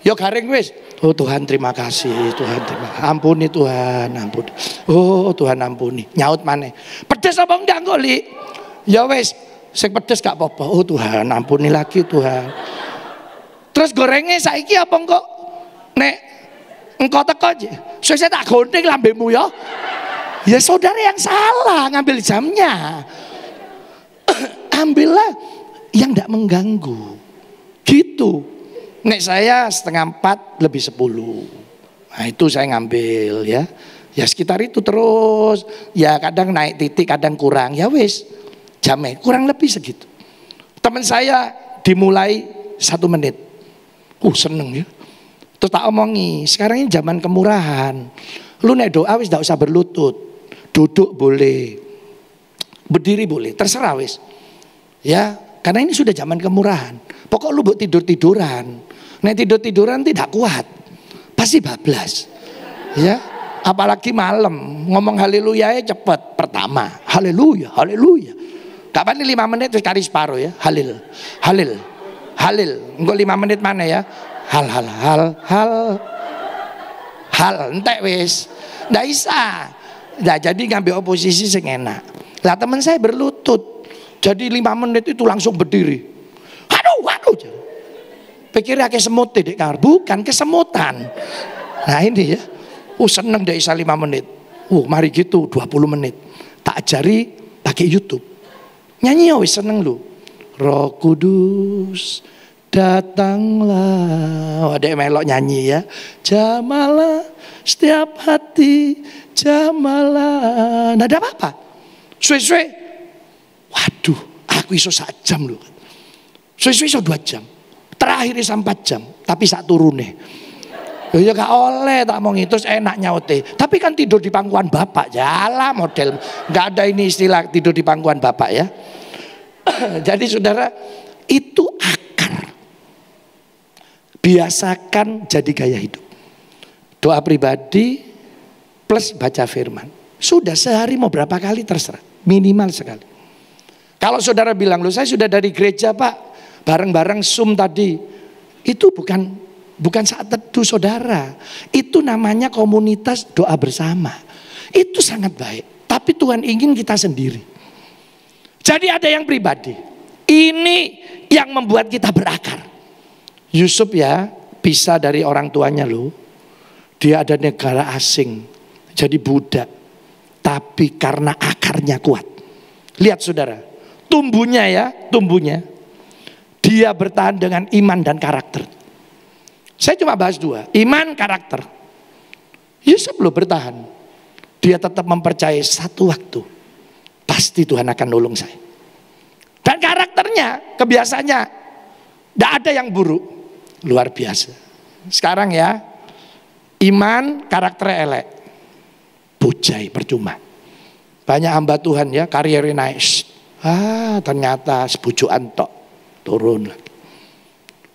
Ya garing wis. Oh Tuhan terima kasih, Tuhan terima. Ampuni Tuhan, ampun. Oh Tuhan ampuni. Nyaut mana? Pedes apa enggak kok, Li? Ya wis, sing pedes gak apa-apa. Oh Tuhan, ampuni lagi Tuhan. Terus gorengnya saiki apa enggak? Nek engkau teko aja. Saya tak gondeng lambemu ya. Ya saudara yang salah ngambil jamnya. Ambillah yang tidak mengganggu. Gitu. Nek saya setengah empat lebih sepuluh. Nah itu saya ngambil ya. Ya sekitar itu terus. Ya kadang naik titik, kadang kurang. Ya wis, jamnya kurang lebih segitu. Teman saya dimulai satu menit. Uh seneng ya. Terus tak omongi, sekarang ini zaman kemurahan. Lu nek doa wis gak usah berlutut. Duduk boleh. Berdiri boleh, terserah wis. Ya, karena ini sudah zaman kemurahan. Pokok lu buat tidur-tiduran. Nek tidur-tiduran tidak kuat. Pasti bablas. Ya, apalagi malam ngomong haleluya ya cepet. Pertama, haleluya, haleluya. Kapan ini lima menit terus kari separuh ya, halil, halil, halil. Enggak lima menit mana ya? Hal, hal, hal, hal, hal. Entek wis, ndak bisa. Nah, jadi ngambil oposisi sing enak. Lah teman saya berlutut. Jadi lima menit itu langsung berdiri. Pikirnya kayak semut di kamar. Bukan kesemutan. Nah ini ya. Oh seneng deh isa lima menit. Oh mari gitu 20 menit. Tak ajari pakai Youtube. Nyanyi ya wis seneng lu. Roh Kudus datanglah. Ada melok nyanyi ya. Jamalah setiap hati. Jamalah. Nah ada apa-apa. Suwe-suwe Waduh, aku iso sak jam loh. Suwe-suwe iso dua jam. Terakhir iso empat jam, tapi sak turune. Ya gak oleh tak mau terus enak nyaute. Tapi kan tidur di pangkuan bapak, jala model. Gak ada ini istilah tidur di pangkuan bapak ya. Jadi saudara, itu akar. Biasakan jadi gaya hidup. Doa pribadi plus baca firman. Sudah sehari mau berapa kali terserah. Minimal sekali. Kalau saudara bilang, loh saya sudah dari gereja pak, bareng-bareng sum tadi. Itu bukan bukan saat teduh saudara. Itu namanya komunitas doa bersama. Itu sangat baik. Tapi Tuhan ingin kita sendiri. Jadi ada yang pribadi. Ini yang membuat kita berakar. Yusuf ya bisa dari orang tuanya loh. Dia ada negara asing. Jadi budak. Tapi karena akarnya kuat. Lihat saudara. Tumbuhnya ya, tumbuhnya. Dia bertahan dengan iman dan karakter. Saya cuma bahas dua. Iman, karakter. Yusuf loh bertahan. Dia tetap mempercayai satu waktu. Pasti Tuhan akan nolong saya. Dan karakternya, kebiasaannya, tidak ada yang buruk. Luar biasa. Sekarang ya, iman, karakter elek. Bujai, percuma. Banyak hamba Tuhan ya, karirnya naik. Ah, ternyata sebujuan tok. Turun.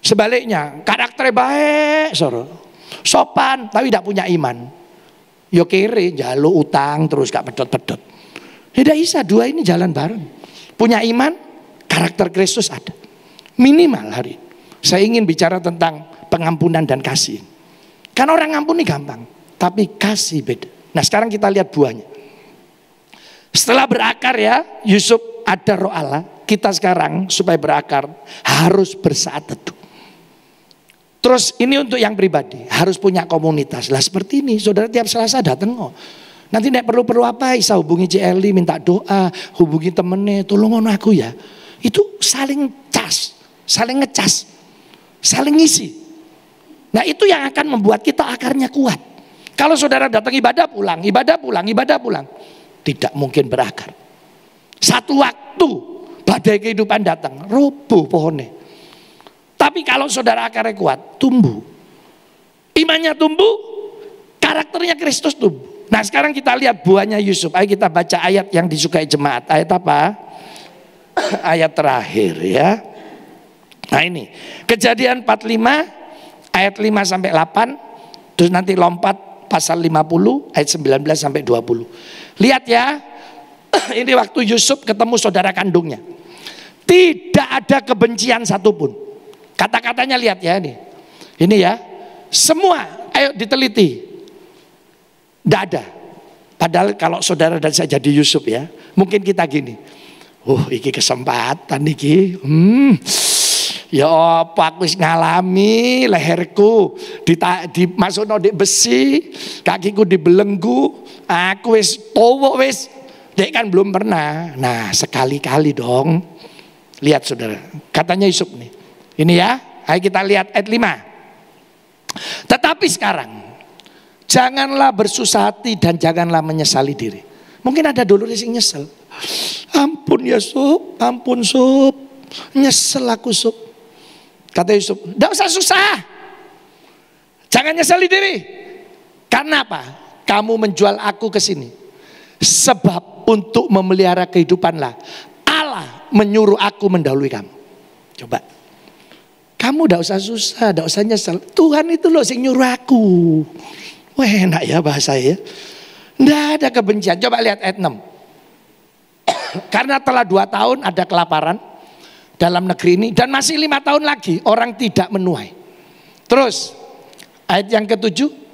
Sebaliknya, karakternya baik, soro. Sopan, tapi tidak punya iman. Yo kiri, jaluk utang terus gak pedot-pedot. Tidak bisa, dua ini jalan bareng. Punya iman, karakter Kristus ada. Minimal hari. Saya ingin bicara tentang pengampunan dan kasih. Kan orang ngampuni gampang, tapi kasih beda. Nah sekarang kita lihat buahnya. Setelah berakar ya, Yusuf ada roh Allah. Kita sekarang supaya berakar harus bersaat teduh. Terus ini untuk yang pribadi, harus punya komunitas. Lah seperti ini, saudara tiap selasa datang kok. Nanti nek perlu-perlu apa, bisa hubungi CLI, minta doa, hubungi temennya, tolong aku ya. Itu saling cas, saling ngecas, saling ngisi. Nah itu yang akan membuat kita akarnya kuat. Kalau saudara datang ibadah pulang, ibadah pulang, ibadah pulang. Tidak mungkin berakar. Satu waktu badai kehidupan datang, roboh pohonnya. Tapi kalau saudara akarnya kuat, tumbuh. Imannya tumbuh, karakternya Kristus tumbuh. Nah sekarang kita lihat buahnya Yusuf. Ayo kita baca ayat yang disukai jemaat. Ayat apa? ayat terakhir ya. Nah ini, kejadian 45 ayat 5 sampai 8. Terus nanti lompat pasal 50 ayat 19 sampai 20. Lihat ya, ini waktu Yusuf ketemu saudara kandungnya. Tidak ada kebencian satupun. Kata-katanya lihat ya ini. Ini ya. Semua ayo diteliti. Tidak ada. Padahal kalau saudara dan saya jadi Yusuf ya. Mungkin kita gini. Uh, iki kesempatan iki. Hmm. Ya apa aku ngalami leherku di masuk di besi, kakiku dibelenggu, aku wis towo wis. Dek kan belum pernah. Nah, sekali-kali dong. Lihat Saudara, katanya Yusuf nih. Ini ya, ayo kita lihat ayat 5. Tetapi sekarang, janganlah bersusah hati dan janganlah menyesali diri. Mungkin ada dulu yang nyesel. Ampun ya sup, ampun sup. Nyesel aku sup. Kata Yusuf, tidak usah susah. Jangan nyesali diri. Karena apa? Kamu menjual aku ke sini. Sebab untuk memelihara kehidupanlah menyuruh aku mendahului kamu. Coba kamu tidak usah susah, tidak usah nyesel. Tuhan itu loh yang nyuruh aku. Wah enak ya bahasa ya. Tidak ada kebencian. Coba lihat ayat 6. Karena telah dua tahun ada kelaparan dalam negeri ini. Dan masih lima tahun lagi orang tidak menuai. Terus ayat yang ketujuh.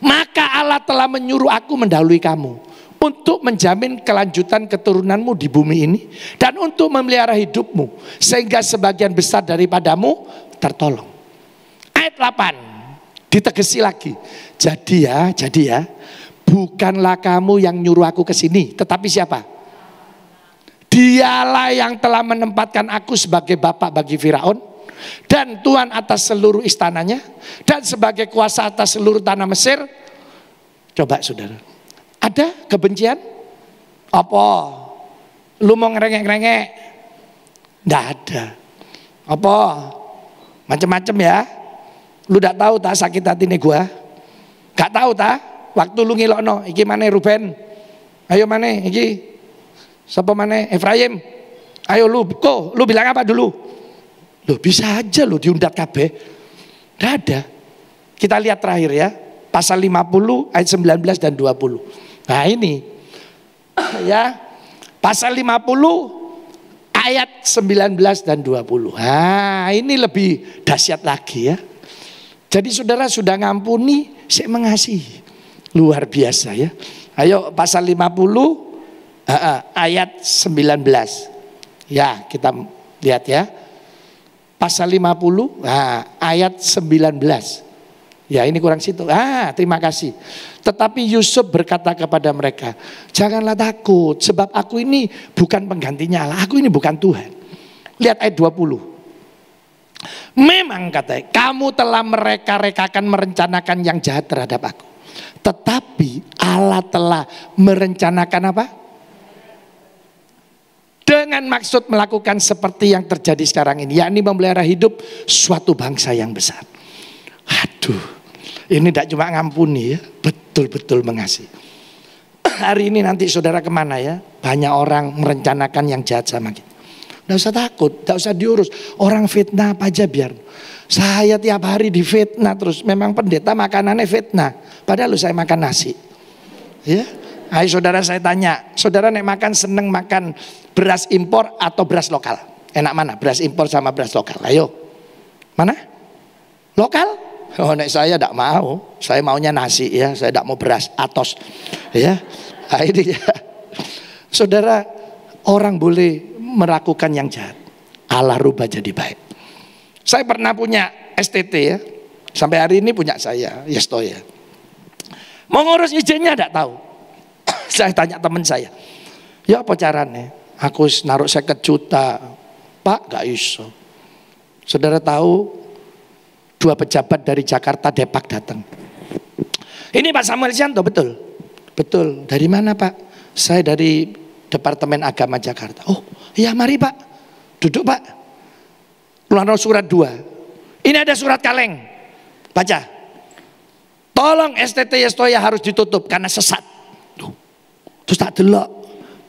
Maka Allah telah menyuruh aku mendahului kamu untuk menjamin kelanjutan keturunanmu di bumi ini dan untuk memelihara hidupmu sehingga sebagian besar daripadamu tertolong. Ayat 8 ditegesi lagi. Jadi ya, jadi ya, bukanlah kamu yang nyuruh aku ke sini, tetapi siapa? Dialah yang telah menempatkan aku sebagai bapak bagi Firaun dan Tuhan atas seluruh istananya dan sebagai kuasa atas seluruh tanah Mesir. Coba saudara, ada kebencian? Apa? Lu mau ngerengek-ngerengek? Tidak ada. Apa? Macam-macam ya. Lu tidak tahu tak sakit hati nih gua? Gak tahu tak? Waktu lu no, iki mana Ruben? Ayo mana? Iki siapa mana? Efraim. Ayo lu, kok lu bilang apa dulu? Lu bisa aja lu diundat kabeh. Tidak ada. Kita lihat terakhir ya. Pasal 50 ayat 19 dan 20. Nah ini ya pasal 50 ayat 19 dan 20. Nah, ini lebih dahsyat lagi ya. Jadi saudara sudah ngampuni, saya mengasihi. Luar biasa ya. Ayo pasal 50 uh, uh, ayat 19. Ya, kita lihat ya. Pasal 50 nah, ayat 19. Ya ini kurang situ. Ah terima kasih. Tetapi Yusuf berkata kepada mereka, janganlah takut sebab aku ini bukan penggantinya Allah. Aku ini bukan Tuhan. Lihat ayat 20. Memang katanya, kamu telah mereka-rekakan merencanakan yang jahat terhadap aku. Tetapi Allah telah merencanakan apa? Dengan maksud melakukan seperti yang terjadi sekarang ini. Yakni memelihara hidup suatu bangsa yang besar. Aduh, ini tidak cuma ngampuni ya, betul-betul mengasihi. Hari ini nanti saudara ke mana ya? Banyak orang merencanakan yang jahat sama kita. Tidak usah takut, tidak usah diurus. Orang fitnah apa aja biar. Saya tiap hari di fitnah terus. Memang pendeta makanannya fitnah. Padahal saya makan nasi. Ya, Hai saudara saya tanya, saudara nek makan seneng makan beras impor atau beras lokal? Enak mana? Beras impor sama beras lokal? Ayo. Mana? Lokal? Oh, nek saya tidak mau, saya maunya nasi ya, saya tidak mau beras atos, ya. Nah, ini ya. Saudara, orang boleh melakukan yang jahat, Allah rubah jadi baik. Saya pernah punya STT ya, sampai hari ini punya saya, Yesto ya. Mau ngurus izinnya tidak tahu. saya tanya teman saya, ya apa caranya? Aku naruh seket juta, Pak gak iso. Saudara tahu dua pejabat dari Jakarta Depak datang. Ini Pak Samuel Sianto betul. Betul. Dari mana Pak? Saya dari Departemen Agama Jakarta. Oh iya mari Pak. Duduk Pak. Keluar surat dua. Ini ada surat kaleng. Baca. Tolong STT Yestoya harus ditutup karena sesat. Tuh. Terus tak delok.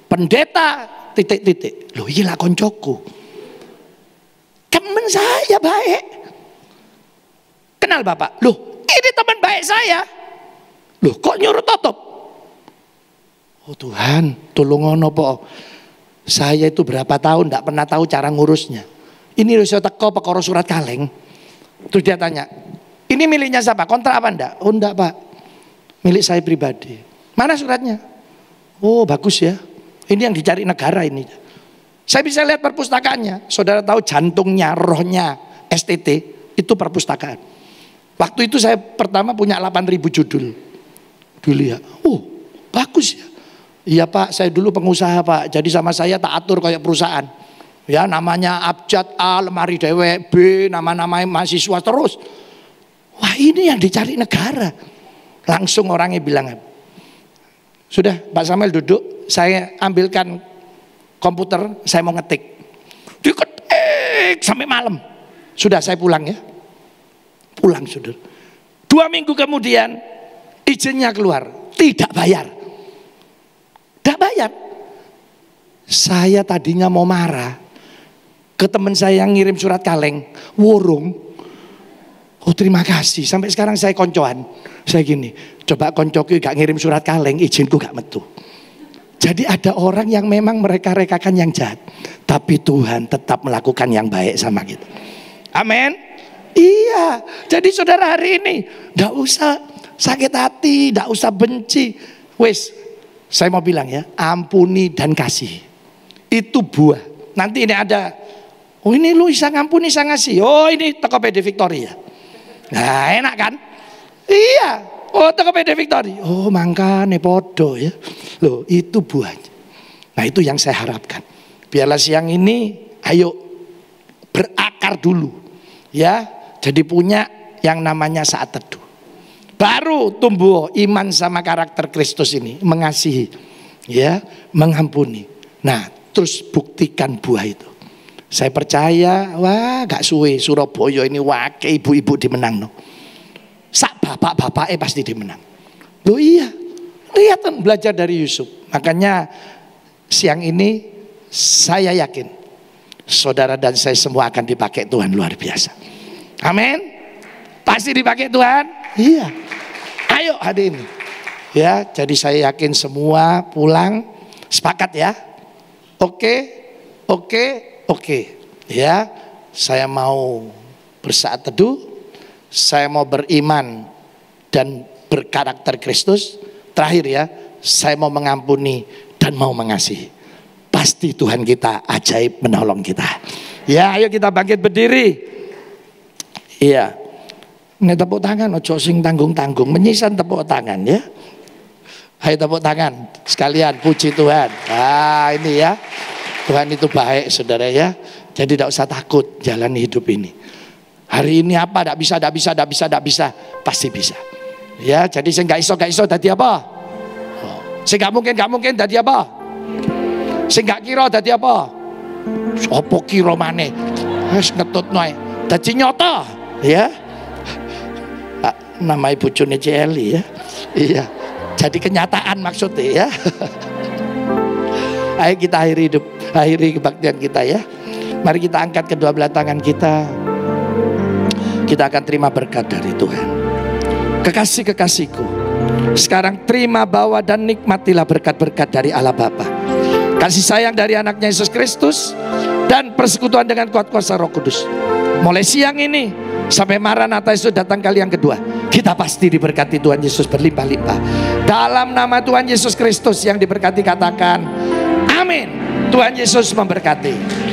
Pendeta titik-titik. Loh iya koncoku. Temen saya baik. Kenal Bapak? Loh, ini teman baik saya. Loh, kok nyuruh tutup? Oh Tuhan, tolong po. Saya itu berapa tahun tidak pernah tahu cara ngurusnya. Ini saya teko pekoro surat kaleng. Terus dia tanya, ini miliknya siapa? Kontra apa enggak? Oh enggak pak, milik saya pribadi. Mana suratnya? Oh bagus ya, ini yang dicari negara ini. Saya bisa lihat perpustakaannya. Saudara tahu jantungnya, rohnya STT itu perpustakaan. Waktu itu saya pertama punya 8000 judul. Dulu ya. Oh, bagus ya. Iya Pak, saya dulu pengusaha Pak. Jadi sama saya tak atur kayak perusahaan. Ya namanya abjad A, lemari dewe B, nama-nama mahasiswa terus. Wah ini yang dicari negara. Langsung orangnya bilang, sudah Pak Samuel duduk, saya ambilkan komputer, saya mau ngetik. Diketik sampai malam. Sudah saya pulang ya pulang saudara. Dua minggu kemudian izinnya keluar, tidak bayar. Tidak bayar. Saya tadinya mau marah ke teman saya yang ngirim surat kaleng, wurung. Oh terima kasih, sampai sekarang saya koncoan. Saya gini, coba koncoku gak ngirim surat kaleng, izinku gak metu. Jadi ada orang yang memang mereka rekakan yang jahat. Tapi Tuhan tetap melakukan yang baik sama kita. Amin. Iya, jadi saudara hari ini tidak usah sakit hati, tidak usah benci. Wes, saya mau bilang ya, ampuni dan kasih. Itu buah. Nanti ini ada, oh ini lu bisa ngampuni, bisa ngasih. Oh ini Tokopedia Victoria. Nah enak kan? Iya, oh Tokopedia Victoria. Oh nih podo ya. Loh itu buahnya. Nah itu yang saya harapkan. Biarlah siang ini, ayo berakar dulu. Ya, jadi punya yang namanya saat teduh. Baru tumbuh iman sama karakter Kristus ini, mengasihi, ya, mengampuni. Nah, terus buktikan buah itu. Saya percaya, wah gak suwe Surabaya ini wake ibu-ibu dimenang no. Sak bapak-bapak eh pasti dimenang. Loh iya, lihat belajar dari Yusuf. Makanya siang ini saya yakin saudara dan saya semua akan dipakai Tuhan luar biasa. Amin. Pasti dipakai Tuhan? Iya. Ayo hadirin. Ya, jadi saya yakin semua pulang sepakat ya. Oke. Oke, oke. Ya, saya mau bersaat teduh, saya mau beriman dan berkarakter Kristus. Terakhir ya, saya mau mengampuni dan mau mengasihi. Pasti Tuhan kita ajaib menolong kita. Ya, ayo kita bangkit berdiri. Iya. Ini tepuk tangan, ojo sing tanggung-tanggung, menyisan tepuk tangan ya. Ayo tepuk tangan sekalian puji Tuhan. Ah ini ya. Tuhan itu baik saudara ya. Jadi tidak usah takut jalan hidup ini. Hari ini apa? Tidak bisa, tidak bisa, tidak bisa, tidak bisa. Pasti bisa. Ya, jadi saya nggak iso, nggak iso. Tadi apa? Saya nggak mungkin, nggak mungkin. Tadi apa? Saya nggak kira. Tadi apa? Sopo kira mana? Harus ngetut noy. Tadi nyata, ya. Ah, nama ibu Juni Celi ya. Iya. Jadi kenyataan maksudnya ya. Ayo kita akhiri hidup, akhiri kebaktian kita ya. Mari kita angkat kedua belah tangan kita. Kita akan terima berkat dari Tuhan. Kekasih-kekasihku, sekarang terima bawa dan nikmatilah berkat-berkat dari Allah Bapa. Kasih sayang dari anaknya Yesus Kristus dan persekutuan dengan kuat kuasa Roh Kudus. Mulai siang ini sampai Maranatha Yesus datang kali yang kedua, kita pasti diberkati Tuhan Yesus berlimpah-limpah. Dalam nama Tuhan Yesus Kristus yang diberkati katakan, amin. Tuhan Yesus memberkati.